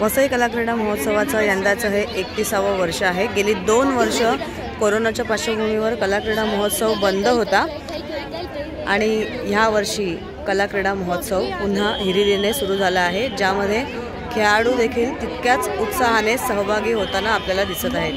वसई कलाक्रीडा महोत्सवाचं यंदाचं हे एकतीसावं वर्ष आहे. गेली दोन वर्ष कोरोनाच्या पार्श्वभूमीवर कलाक्रीडा महोत्सव बंद होता. आणि ह्या वर्षी कलाक्रीडा महोत्सव पुन्हा हिरिरीने सुरू झाला आहे. ज्यामध्ये खेळाडू देखील तितक्याच उत्साहाने सहभागी होताना आपल्याला दिसत आहेत.